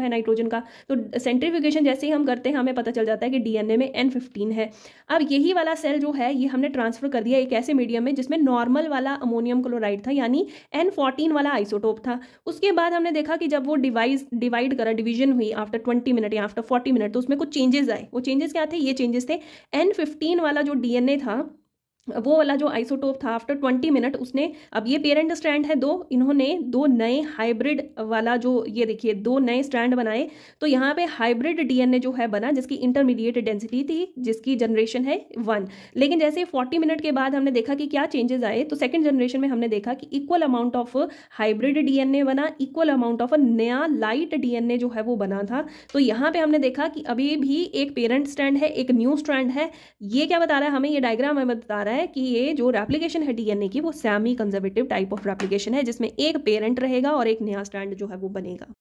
है नाइट्रोजन का तो सेंट्रीफ्यूगेशन जैसे ही हम करते हैं, हमें पता चल जाता है कि डीएनए में एन फिफ्टीन है। अब यही वाला सेल जो है, ये हमने ट्रांसफ़र कर दिया एक ऐसे मीडियम में जिसमें नॉर्मल वाला अमोनियम क्लोराइड था, यानी एन फोर्टीन वाला आइसोटोप था। उसके बाद हमने देखा कि जब वो डिवाइस डिवाइड करा डिवीज़न हुई आफ्टर ट्वेंटी मिनट या आफ्टर फोर्टी मिनट तो उसमें कुछ चेंजेस आए। वो चेंजेस क्या थे? ये चेंजेस थे एन फिफ्टीन वाला जो डीएनए था वो वाला जो आइसोटोप था आफ्टर ट्वेंटी मिनट उसने, अब ये पेरेंट स्ट्रैंड है दो, इन्होंने दो नए हाइब्रिड वाला जो, ये देखिए, दो नए स्ट्रैंड बनाए। तो यहाँ पे हाइब्रिड डीएनए जो है बना, जिसकी इंटरमीडिएट डेंसिटी थी, जिसकी जनरेशन है वन लेकिन जैसे फोर्टी मिनट के बाद हमने देखा कि क्या चेंजेस आए तो सेकेंड जनरेशन में हमने देखा कि equal amount of hybrid DNA बना इक्वल अमाउंट ऑफ़ नया लाइट डीएनए जो है वो बना था। तो यहाँ पे हमने देखा कि अभी भी एक पेरेंट स्ट्रैंड है, एक न्यू स्ट्रैंड है। ये क्या बता रहा है? हमें ये डायग्राम हमें बता रहा है है कि ये जो रेप्लीकेशन है डीएनए की, वो semi conservative type of replication है, जिसमें एक पेरेंट रहेगा और एक नया स्टैंड जो है वो बनेगा।